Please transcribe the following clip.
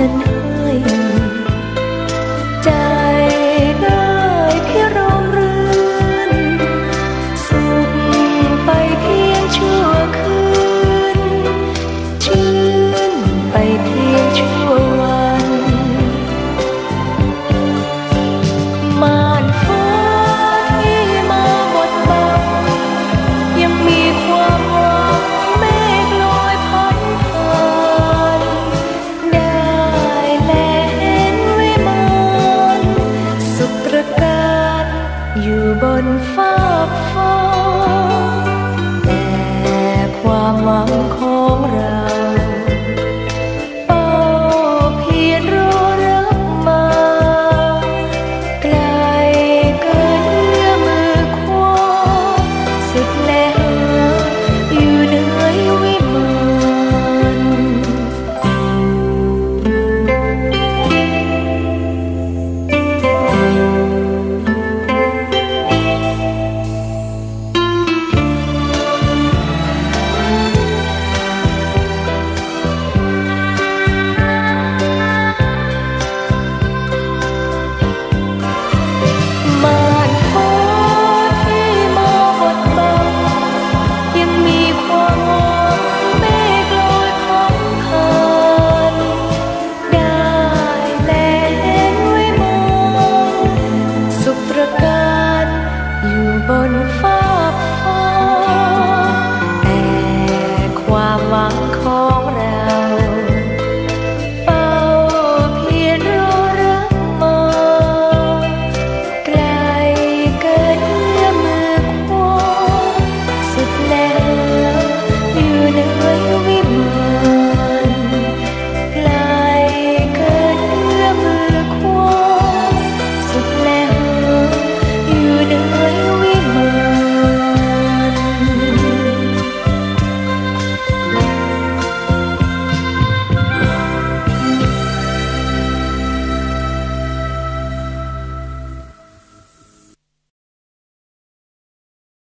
and 无法 bonne fois.